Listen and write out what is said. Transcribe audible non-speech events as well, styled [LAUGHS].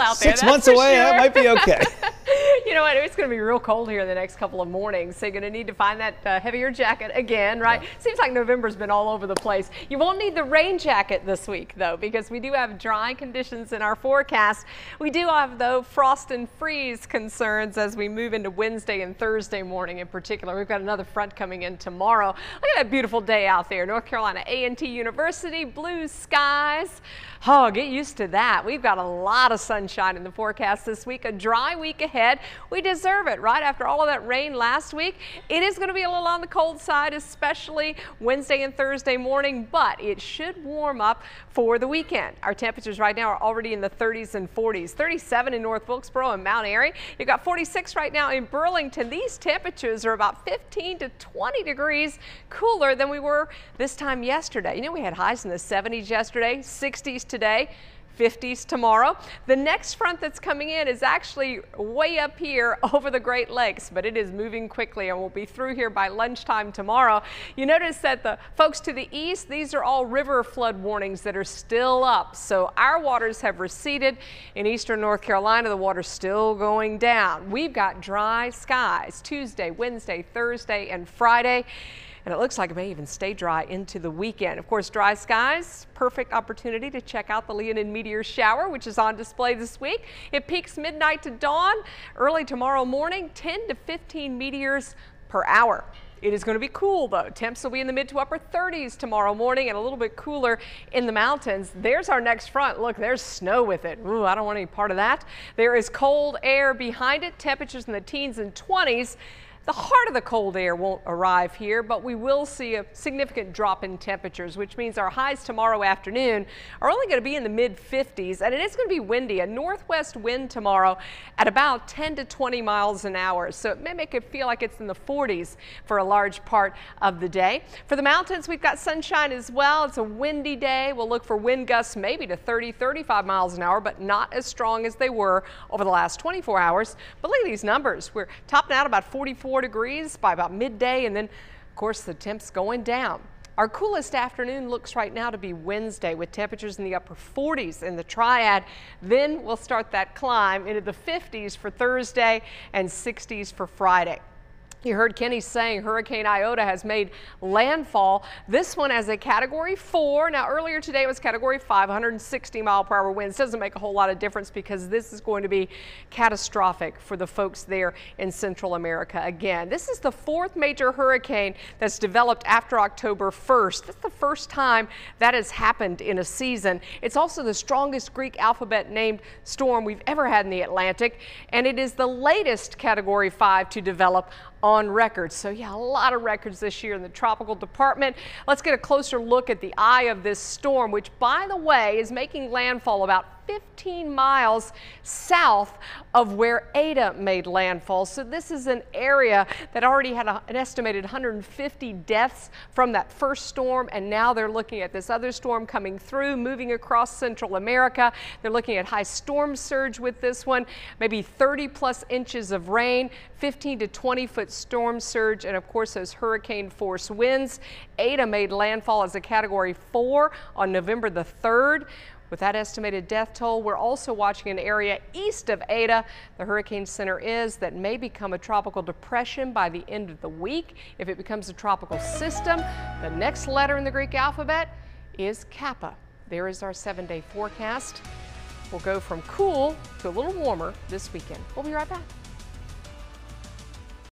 out there. Six months away, sure. that might be okay. [LAUGHS] know what? It's going to be real cold here in the next couple of mornings, so you're going to need to find that uh, heavier jacket again, right? Yeah. Seems like November's been all over the place. You won't need the rain jacket this week, though, because we do have dry conditions in our forecast. We do have, though, frost and freeze concerns as we move into Wednesday and Thursday morning in particular. We've got another front coming in tomorrow. Look at that beautiful day out there. North Carolina A&T University, blue skies. Oh, get used to that. We've got a lot of sunshine in the forecast this week, a dry week ahead. We deserve it, right? After all of that rain last week, it is going to be a little on the cold side, especially Wednesday and Thursday morning, but it should warm up for the weekend. Our temperatures right now are already in the 30s and 40s. 37 in North Wilkesboro and Mount Airy. You've got 46 right now in Burlington. These temperatures are about 15 to 20 degrees cooler than we were this time yesterday. You know, we had highs in the 70s yesterday, 60s today. 50s tomorrow. The next front that's coming in is actually way up here [LAUGHS] over the Great Lakes, but it is moving quickly and we'll be through here by lunchtime tomorrow. You notice that the folks to the east, these are all river flood warnings that are still up. So our waters have receded. In eastern North Carolina, the water's still going down. We've got dry skies Tuesday, Wednesday, Thursday, and Friday and it looks like it may even stay dry into the weekend. Of course, dry skies, perfect opportunity to check out the Leonid meteor shower, which is on display this week. It peaks midnight to dawn, early tomorrow morning, 10 to 15 meteors per hour. It is going to be cool though. Temps will be in the mid to upper 30s tomorrow morning and a little bit cooler in the mountains. There's our next front. Look, there's snow with it. Ooh, I don't want any part of that. There is cold air behind it. Temperatures in the teens and 20s. The heart of the cold air won't arrive here, but we will see a significant drop in temperatures, which means our highs tomorrow afternoon are only going to be in the mid 50s, and it is going to be windy, a northwest wind tomorrow at about 10 to 20 miles an hour. So it may make it feel like it's in the 40s for a large part of the day. For the mountains, we've got sunshine as well. It's a windy day. We'll look for wind gusts maybe to 30, 35 miles an hour, but not as strong as they were over the last 24 hours. But look at these numbers. We're topping out about 44 4 degrees by about midday, and then, of course, the temps going down. Our coolest afternoon looks right now to be Wednesday with temperatures in the upper 40s in the triad. Then we'll start that climb into the 50s for Thursday and 60s for Friday. You heard Kenny saying Hurricane Iota has made landfall. This one as a category four. Now earlier today it was category five, 160 mile per hour winds. Doesn't make a whole lot of difference because this is going to be catastrophic for the folks there in Central America. Again, this is the fourth major hurricane that's developed after October 1st. That's the first time that has happened in a season. It's also the strongest Greek alphabet named storm we've ever had in the Atlantic. And it is the latest category five to develop on record. So yeah, a lot of records this year in the tropical department. Let's get a closer look at the eye of this storm, which by the way is making landfall about 15 miles south of where Eta made landfall. So this is an area that already had a, an estimated 150 deaths from that first storm. And now they're looking at this other storm coming through, moving across Central America. They're looking at high storm surge with this one, maybe 30 plus inches of rain, 15 to 20 foot storm surge, and of course those hurricane force winds. Eta made landfall as a category four on November the 3rd. With that estimated death toll, we're also watching an area east of Eta. The Hurricane Center is that may become a tropical depression by the end of the week. If it becomes a tropical system, the next letter in the Greek alphabet is Kappa. There is our seven day forecast. We'll go from cool to a little warmer this weekend. We'll be right back.